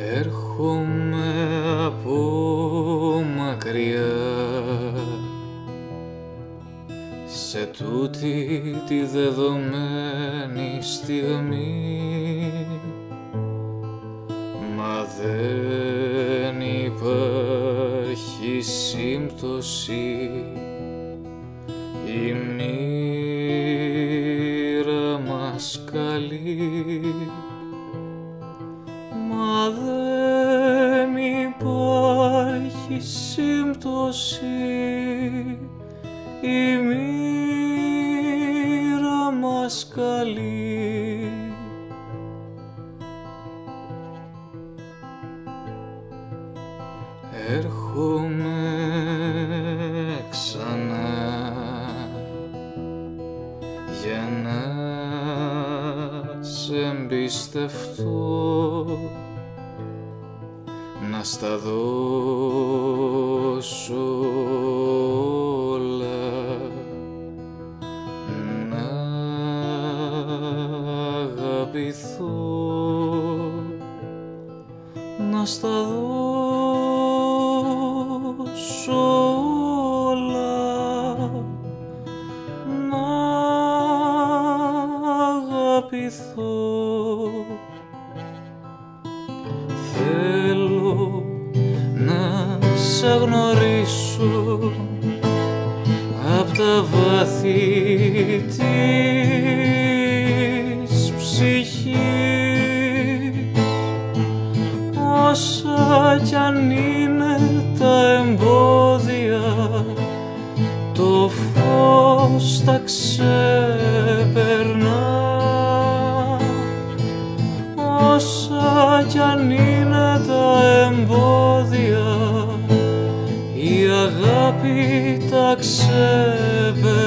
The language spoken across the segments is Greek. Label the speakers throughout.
Speaker 1: Έρχομαι από μακριά. Σε τούτη τη δεδομένη στιγμή. Μα δεν υπάρχει σύμπτωση. Η μοίρα μας καλεί μα δεν υπάρχει σύμπτωση η μοίρα μας καλεί. Έρχομαι ξανά για να σε εμπιστευτώ να στα δώσω όλα. Να αγαπηθώ. Να στα δώσω όλα. Να αγαπηθώ σε γνωρίσω απ' τα βάθη της ψυχής. Όσα κι αν είναι τα εμπόδια το φως τα ξεπερνά. Όσα κι αν είναι αγάπη τα ξεπερνά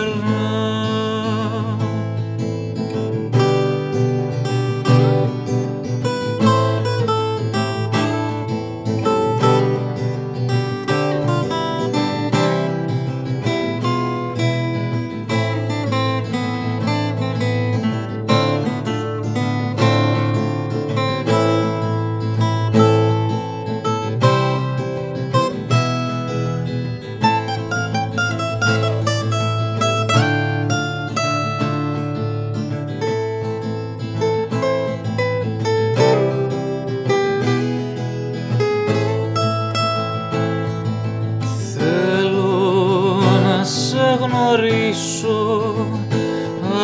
Speaker 1: γνωρίσω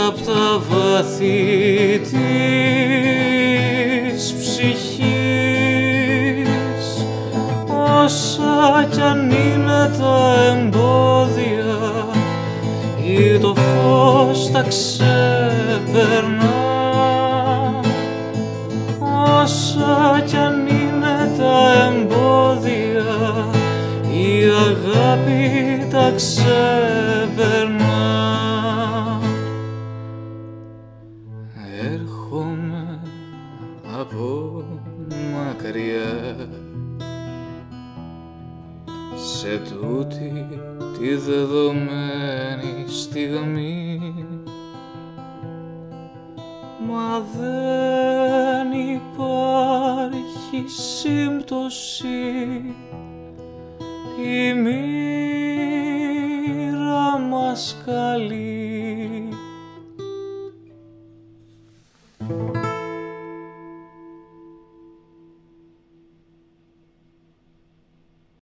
Speaker 1: απ' τα βάθη της ψυχής. Όσα κι αν είναι τα εμπόδια ή το φως τα ξεπερνά. Όσα κι αν είναι τα εμπόδια η αγάπη τα ξεπερνά σε τούτη τη δεδομένη στιγμή. Μα δεν υπάρχει σύμπτωση. Η μοίρα μας καλεί